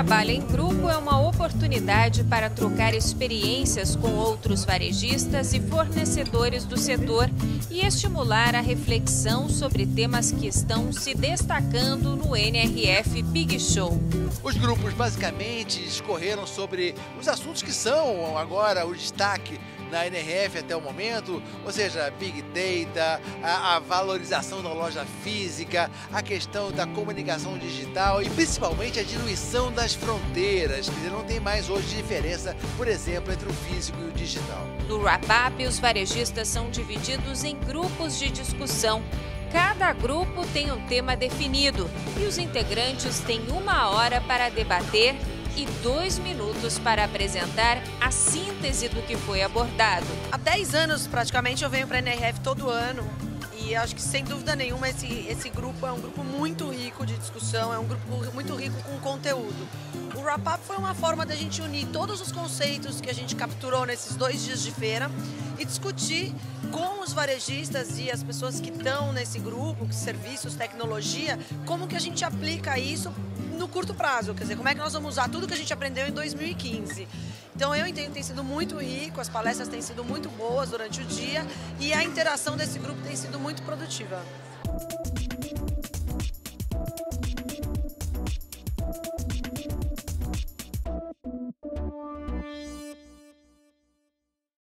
trabalho em grupo é uma oportunidade para trocar experiências com outros varejistas e fornecedores do setor e estimular a reflexão sobre temas que estão se destacando no NRF Big Show. Os grupos basicamente discorreram sobre os assuntos que são agora o destaque na NRF até o momento, ou seja, Big Data, a, a, valorização da loja física, a questão da comunicação digital e principalmente a diluição das fronteiras, quer dizer, não tem mais hoje diferença, por exemplo, entre o físico e o digital. No wrap-up, os varejistas são divididos em grupos de discussão. Cada grupo tem um tema definido e os integrantes têm uma hora para debater e dois minutos para apresentar a síntese do que foi abordado. Há 10 anos, praticamente, eu venho para a NRF todo ano e acho que, sem dúvida nenhuma, esse, esse grupo é um grupo muito rico de discussão, é um grupo muito rico com conteúdo. O Wrap Up foi uma forma da gente unir todos os conceitos que a gente capturou nesses dois dias de feira e discutir com os varejistas e as pessoas que estão nesse grupo, serviços, tecnologia, como que a gente aplica isso curto prazo, quer dizer, como é que nós vamos usar tudo que a gente aprendeu em 2015. Então eu entendo que tem sido muito rico, as palestras têm sido muito boas durante o dia e a interação desse grupo tem sido muito produtiva.